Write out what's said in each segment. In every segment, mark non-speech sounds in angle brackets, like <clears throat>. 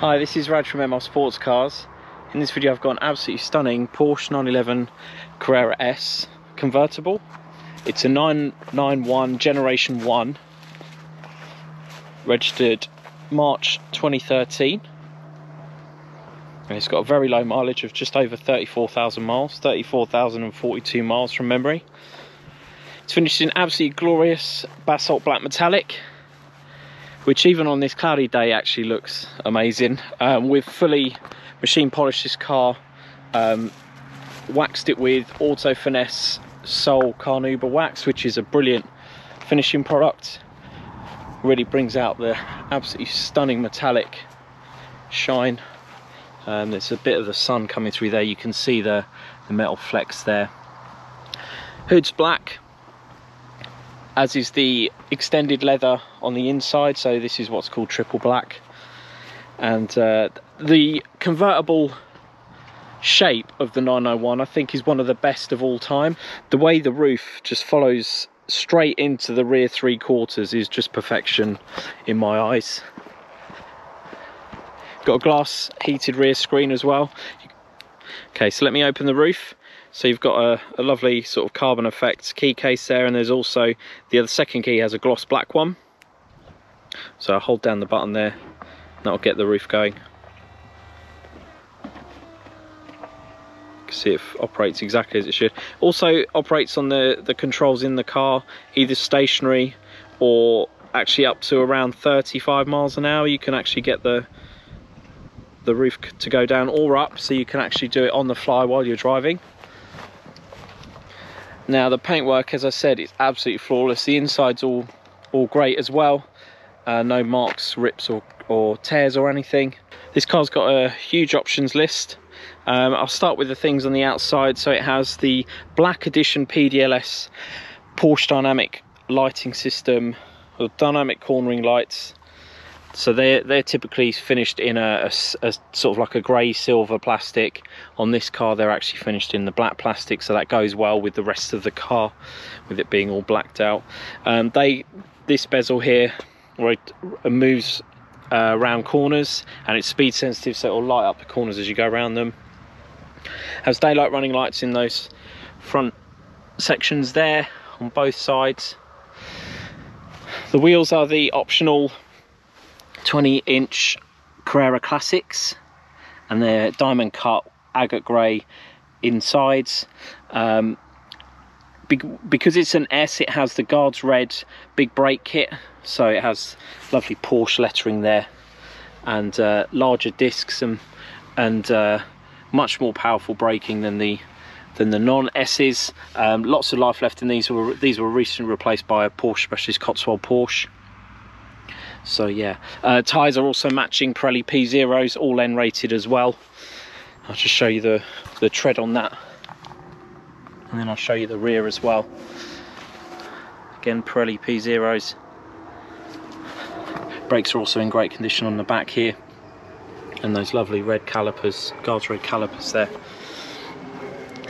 Hi, this is Raj from MR Sports Cars. In this video I've got an absolutely stunning Porsche 911 Carrera S convertible. It's a 991 Generation 1, registered March 2013. And it's got a very low mileage of just over 34,000 miles, 34,042 miles from memory. It's finished in absolutely glorious basalt black metallic which even on this cloudy day actually looks amazing. Um, we've fully machine polished this car, um, waxed it with Auto Finesse Soul Carnauba wax, which is a brilliant finishing product. Really brings out the absolutely stunning metallic shine. Um, there's a bit of the sun coming through there. You can see the, the metal flex there. Hood's black, as is the extended leather on the inside so this is what's called triple black. And uh, the convertible shape of the 991 I think is one of the best of all time. The way the roof just follows straight into the rear three quarters is just perfection in my eyes. Got a glass heated rear screen as well. Okay so let me open the roof. So you've got a, a, lovely sort of carbon effect key case there and there's also the other second key has a gloss black one. So I'll hold down the button there, that'll get the roof going. see if it operates exactly as it should. Also operates on the, the controls in the car, either stationary or actually up to around 35 miles an hour. You can actually get the the roof to go down or up so you can actually do it on the fly while you're driving. Now the paintwork, as I said, is absolutely flawless. The inside's all, all great as well. Uh, no marks, rips or, or tears or anything. This car's got a huge options list. Um, I'll start with the things on the outside. So it has the Black Edition PDLS Porsche Dynamic lighting system, or dynamic cornering lights, so they're, they're typically finished in a, a, a sort of like a grey silver plastic. On this car they're actually finished in the black plastic so that goes well with the rest of the car with it being all blacked out. Um, they This bezel here where it moves uh, around corners and it's speed sensitive so it'll light up the corners as you go around them. Has daylight running lights in those front sections there on both sides. The wheels are the optional 20 inch Carrera Classics and they're diamond cut agate grey insides. Um, because it's an S, it has the Guards Red big brake kit, so it has lovely Porsche lettering there, and uh, larger discs and and uh, much more powerful braking than the than the non S's. Um, lots of life left in these. Were these were recently replaced by a Porsche specialist Cotswold Porsche. So yeah. Uh, tyres are also matching Pirelli P zeros all N rated as well. I'll just show you the the tread on that. And then I'll show you the rear as well. Again Pirelli P zeros brakes are also in great condition on the back here and those lovely red calipers guards red calipers there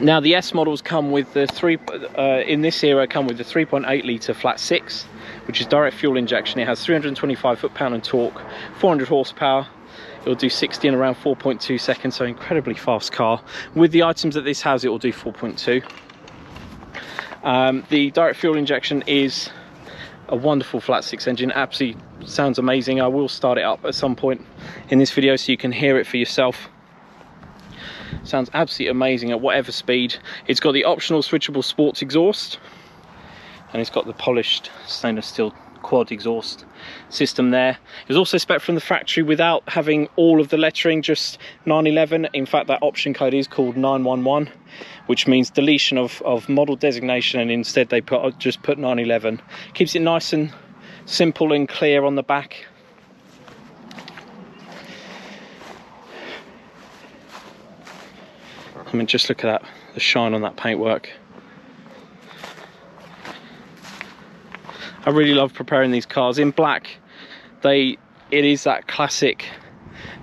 now the S models come with the three uh, in this era come with the 3.8 litre flat six which is direct fuel injection. It has 325 foot-pound of torque, 400 horsepower. It'll do 60 in around 4.2 seconds, so incredibly fast car. With the items that this has, it will do 4.2. Um, the direct fuel injection is a wonderful flat six engine, absolutely sounds amazing. I will start it up at some point in this video so you can hear it for yourself sounds absolutely amazing at whatever speed it's got the optional switchable sports exhaust and it's got the polished stainless steel quad exhaust system there. It was also spec from the factory without having all of the lettering, just 911. In fact, that option code is called 911, which means deletion of, of model designation, and instead they put just put 911. Keeps it nice and simple and clear on the back. I mean, just look at that, the shine on that paintwork. I really love preparing these cars in black they it is that classic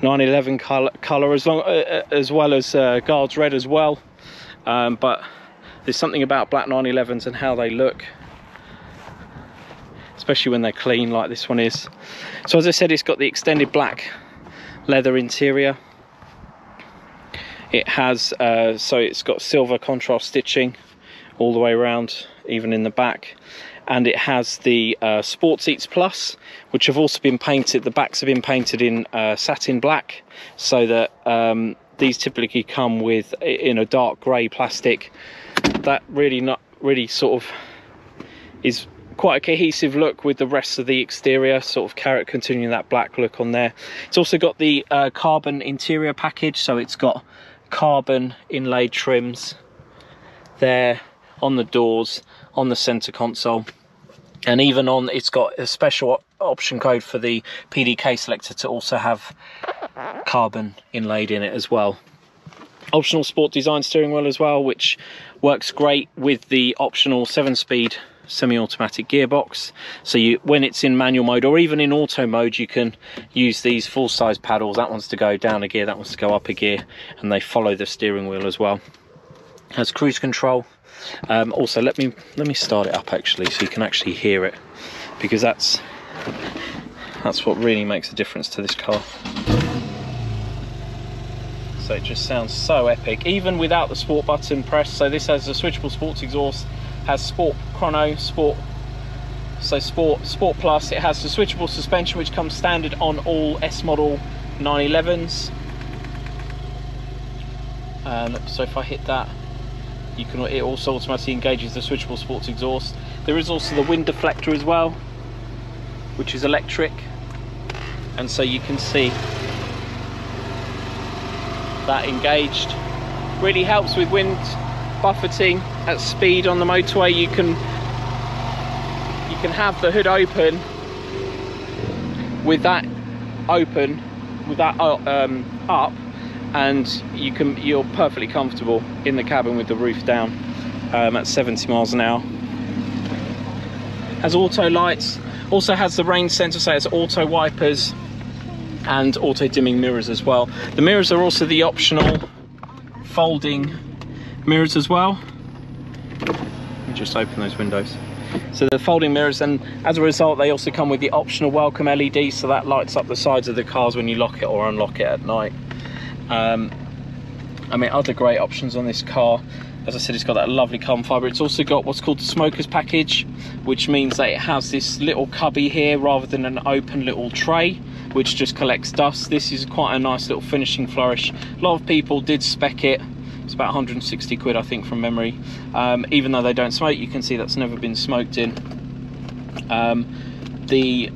911 color, color as long uh, uh, as well as uh, guards red as well um, but there's something about black 911s and how they look especially when they're clean like this one is so as I said it's got the extended black leather interior. It has, uh, so it's got silver contrast stitching all the way around, even in the back. And it has the uh, Sport Seats Plus, which have also been painted, the backs have been painted in uh, satin black, so that um, these typically come with in a dark grey plastic. That really not really sort of is quite a cohesive look with the rest of the exterior sort of carrot continuing that black look on there. It's also got the uh, carbon interior package so it's got carbon inlaid trims there on the doors on the center console. And even on it's got a special option code for the PDK selector to also have carbon inlaid in it as well. Optional sport design steering wheel as well which works great with the optional seven speed semi-automatic gearbox. So you when it's in manual mode or even in auto mode you can use these full-size paddles. That one's to go down a gear that one's to go up a gear and they follow the steering wheel as well. Has cruise control. Um, also let me let me start it up actually so you can actually hear it because that's that's what really makes a difference to this car. So it just sounds so epic even without the sport button press. So this has a switchable sports exhaust has sport chrono sport so sport sport plus. It has the switchable suspension which comes standard on all s model 911s um, so if i hit that you can it also automatically engages the switchable sports exhaust. There is also the wind deflector as well which is electric. And so you can see that engaged really helps with wind buffeting at speed on the motorway you can you can have the hood open with that open with that uh, um, up and you can you're perfectly comfortable in the cabin with the roof down um, at 70 miles an hour. Has auto lights also has the rain sensor so it has auto wipers and auto dimming mirrors as well. The mirrors are also the optional folding mirrors as well. Just open those windows. So the folding mirrors and as a result they also come with the optional welcome LED so that lights up the sides of the cars when you lock it or unlock it at night. Um, I mean other great options on this car as I said it's got that lovely carbon fibre it's also got what's called the smokers package which means that it has this little cubby here rather than an open little tray which just collects dust this is quite a nice little finishing flourish a lot of people did spec it it's about 160 quid, I think, from memory. Um, even though they don't smoke, you can see that's never been smoked in. Um, the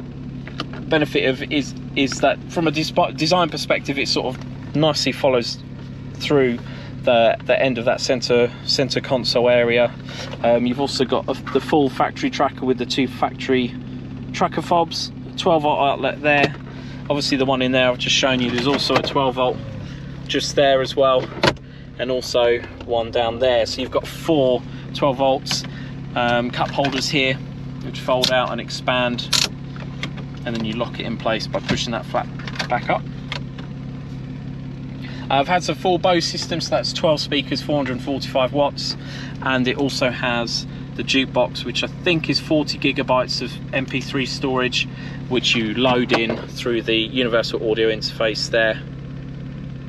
benefit of is is that from a design perspective, it sort of nicely follows through the the end of that center center console area. Um, you've also got a, the full factory tracker with the two factory tracker fobs, 12 volt outlet there. Obviously, the one in there I've just shown you. There's also a 12 volt just there as well and also one down there. So you've got four 12 volts um, cup holders here, which fold out and expand, and then you lock it in place by pushing that flap back up. I've had some full Bose system, so that's 12 speakers, 445 watts, and it also has the jukebox, which I think is 40 gigabytes of MP3 storage, which you load in through the universal audio interface there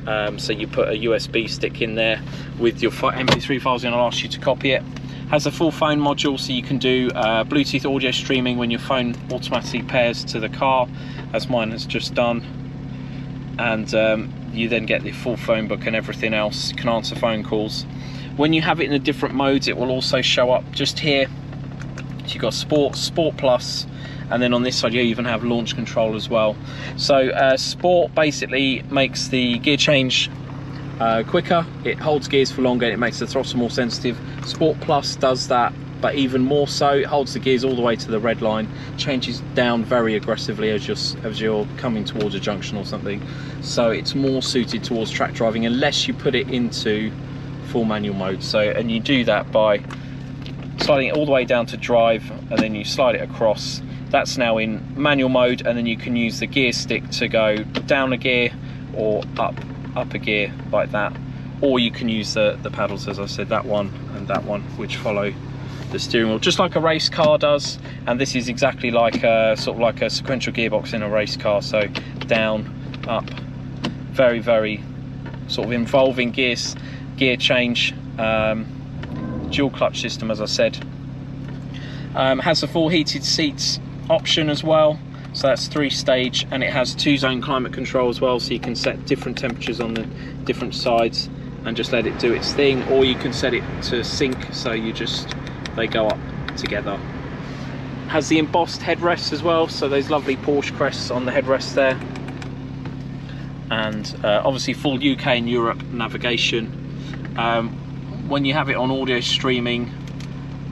um, so you put a USB stick in there with your MP3 files and I'll ask you to copy it. Has a full phone module so you can do uh, Bluetooth audio streaming when your phone automatically pairs to the car, as mine has just done. And um, you then get the full phone book and everything else. Can answer phone calls. When you have it in the different modes, it will also show up just here. You've got Sport, Sport Plus, and then on this side you even have launch control as well. So uh, sport basically makes the gear change uh, quicker. It holds gears for longer and it makes the throttle more sensitive. Sport plus does that but even more so it holds the gears all the way to the red line changes down very aggressively as you're as you're coming towards a junction or something. So it's more suited towards track driving unless you put it into full manual mode. So and you do that by sliding it all the way down to drive and then you slide it across. That's now in manual mode and then you can use the gear stick to go down a gear or up up a gear like that. Or you can use the, the paddles as I said that one and that one which follow the steering wheel just like a race car does. And this is exactly like a sort of like a sequential gearbox in a race car. So down up very very sort of involving gears gear change um, dual clutch system as I said. Um, has the full heated seats option as well. So that's three stage and it has two zone climate control as well so you can set different temperatures on the different sides and just let it do its thing or you can set it to sync so you just they go up together. Has the embossed headrests as well so those lovely Porsche crests on the headrest there. And uh, obviously full UK and Europe navigation. Um, when you have it on audio streaming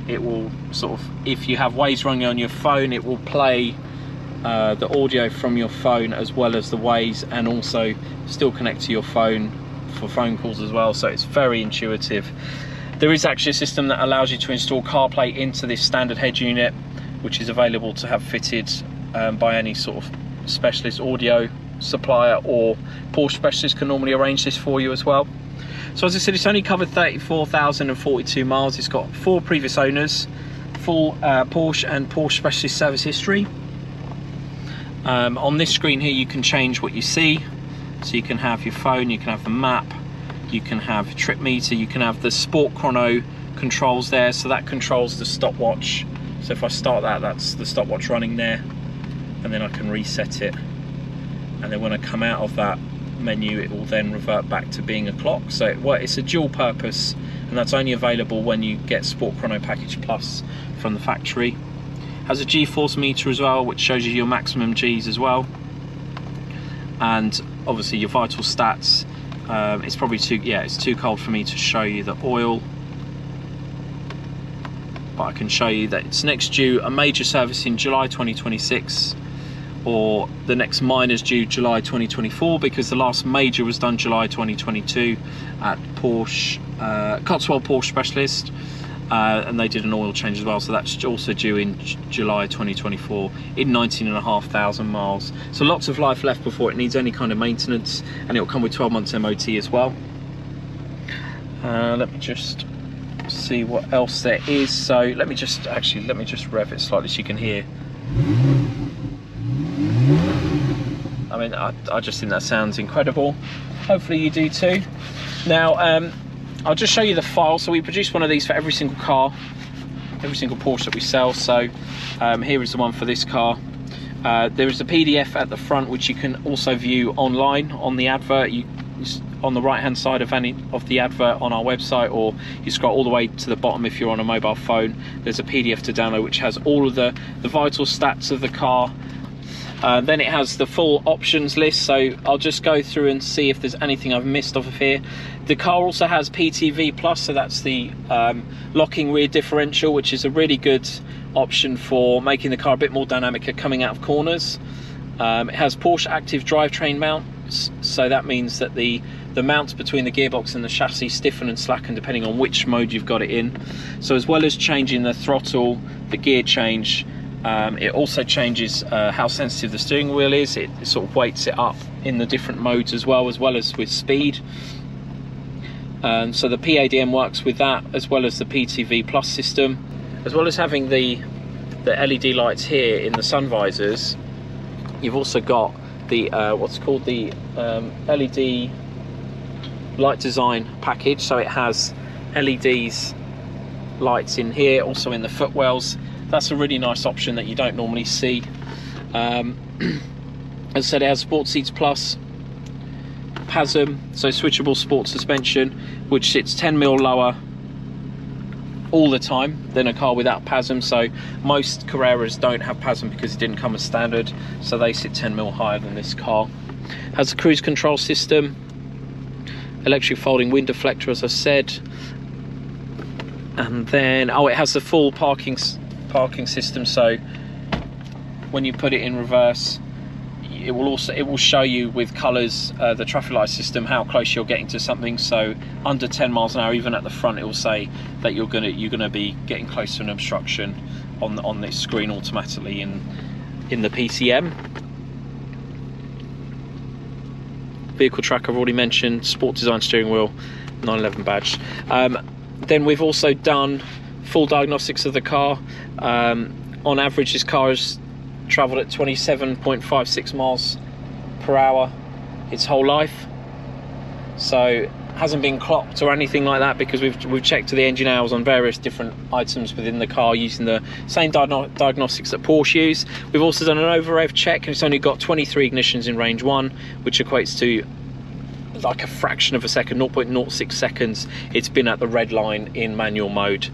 it will sort of if you have Waze running on your phone it will play uh, the audio from your phone as well as the Waze and also still connect to your phone for phone calls as well. So it's very intuitive. There is actually a system that allows you to install CarPlay into this standard head unit which is available to have fitted um, by any sort of specialist audio supplier or Porsche specialist can normally arrange this for you as well so as I said it's only covered 34,042 miles it's got four previous owners full uh, Porsche and Porsche specialist service history um, on this screen here you can change what you see. So you can have your phone, you can have the map, you can have trip meter, you can have the sport chrono controls there. So that controls the stopwatch. So if I start that, that's the stopwatch running there. And then I can reset it. And then when I come out of that menu, it will then revert back to being a clock. So it, well, it's a dual purpose and that's only available when you get Sport Chrono Package Plus from the factory. Has a g-force meter as well which shows you your maximum g's as well. And obviously your vital stats um, it's probably too yeah it's too cold for me to show you the oil. But I can show you that it's next due a major service in July 2026 or the next mine is due July 2024 because the last major was done July 2022 at Porsche uh, Cotswold Porsche Specialist uh, and they did an oil change as well so that's also due in July 2024 in 19 and a half thousand miles. So lots of life left before it needs any kind of maintenance and it'll come with 12 months MOT as well. Uh, let me just see what else there is. So let me just actually let me just rev it slightly so you can hear mean I, I just think that sounds incredible hopefully you do too now um, I'll just show you the file. So we produce one of these for every single car, every single Porsche that we sell. So um, here is the one for this car. Uh, there is a PDF at the front which you can also view online on the advert. You, on the right hand side of any of the advert on our website or you scroll all the way to the bottom if you're on a mobile phone there's a PDF to download which has all of the the vital stats of the car uh, then it has the full options list, so I'll just go through and see if there's anything I've missed off of here. The car also has PTV Plus, so that's the um, locking rear differential, which is a really good option for making the car a bit more dynamic at coming out of corners. Um, it has Porsche active drivetrain mounts, so that means that the the mounts between the gearbox and the chassis stiffen and slacken depending on which mode you've got it in. So as well as changing the throttle, the gear change, um, it also changes uh, how sensitive the steering wheel is. It, it, sort of weights it up in the different modes as well, as well as with speed. Um, so the PADM works with that, as well as the PTV Plus system, as well as having the the LED lights here in the sun visors. You've also got the uh, what's called the um, LED light design package. So it has LEDs lights in here, also in the footwells that's a really nice option that you don't normally see. Um, <clears throat> as I said, it has Sport Seats Plus, PASM, so switchable sport suspension, which sits 10 mil lower all the time than a car without PASM. So most Carreras don't have PASM because it didn't come as standard, so they sit 10 mil higher than this car. Has a cruise control system, electric folding wind deflector, as I said, and then oh, it has the full parking parking system so when you put it in reverse it will also it will show you with colors uh, the traffic light system how close you're getting to something. So under 10 miles an hour even at the front it will say that you're gonna you're gonna be getting close to an obstruction on on this screen automatically in in the PCM vehicle track I've already mentioned sport design steering wheel 911 badge. Um, then we've also done full diagnostics of the car. Um, on average, this car has travelled at 27.56 miles per hour its whole life. So it hasn't been clocked or anything like that because we've we've checked the engine hours on various different items within the car using the same diagno diagnostics that Porsche use. We've also done an over rev check and it's only got 23 ignitions in range one, which equates to like a fraction of a second, 0.06 seconds. It's been at the red line in manual mode.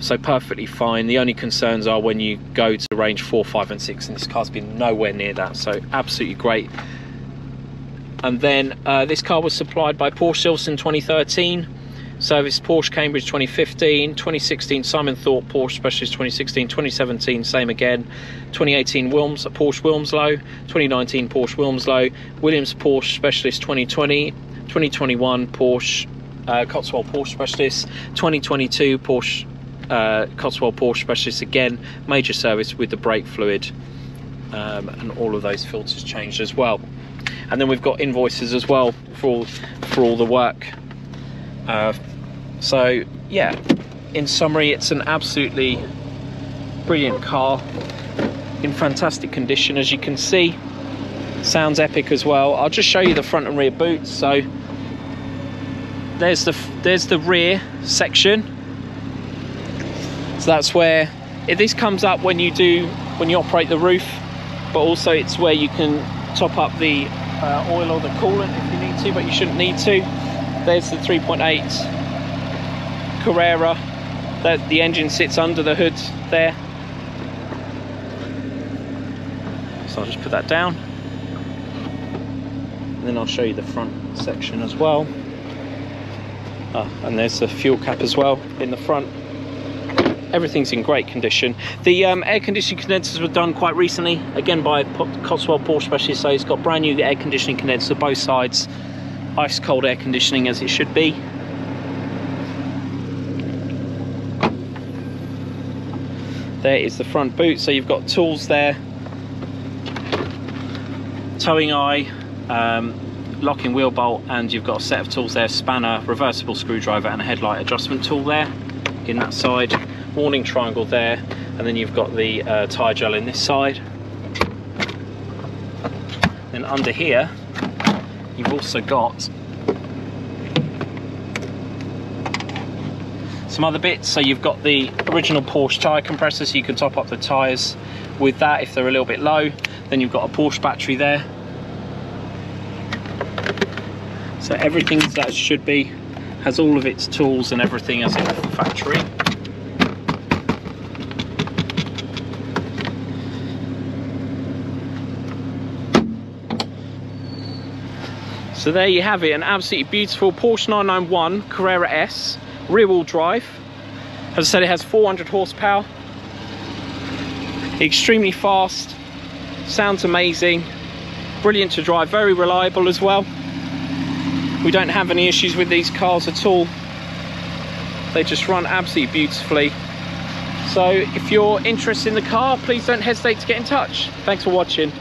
So perfectly fine. The only concerns are when you go to range four, five, and six, and this car's been nowhere near that. So absolutely great and then uh, this car was supplied by Porsche Silverstone 2013 service Porsche Cambridge 2015 2016 Simon Thorpe Porsche Specialist 2016 2017 same again 2018 Wilms Porsche Wilmslow 2019 Porsche Wilmslow Williams Porsche Specialist 2020 2021 Porsche uh, Cotswold Porsche Specialist 2022 Porsche uh, Cotswold Porsche Specialist again major service with the brake fluid um, and all of those filters changed as well. And then we've got invoices as well for all for all the work. Uh, so yeah in summary it's an absolutely brilliant car in fantastic condition as you can see. Sounds epic as well. I'll just show you the front and rear boots. So there's the there's the rear section so that's where this comes up when you do when you operate the roof but also it's where you can top up the uh, oil or the coolant if you need to, but you shouldn't need to. There's the 3.8 Carrera. That the engine sits under the hood there. So I'll just put that down. And then I'll show you the front section as well. Ah, and there's the fuel cap as well in the front everything's in great condition. The um, air conditioning condensers were done quite recently, again by Cotswold Porsche Specialist, so it's got brand new air conditioning condensers on both sides, ice cold air conditioning as it should be. There is the front boot, so you've got tools there, towing eye, um, locking wheel bolt, and you've got a set of tools there, spanner, reversible screwdriver, and a headlight adjustment tool there in that side warning triangle there and then you've got the uh, tyre gel in this side. Then under here you've also got some other bits. So you've got the original Porsche tyre compressor so you can top up the tyres with that if they're a little bit low. Then you've got a Porsche battery there. So everything that should be has all of its tools and everything as in the factory So there you have it, an absolutely beautiful Porsche 991 Carrera S, rear wheel drive. As I said, it has 400 horsepower, extremely fast, sounds amazing, brilliant to drive, very reliable as well. We don't have any issues with these cars at all. They just run absolutely beautifully. So if you're interested in the car, please don't hesitate to get in touch. Thanks for watching.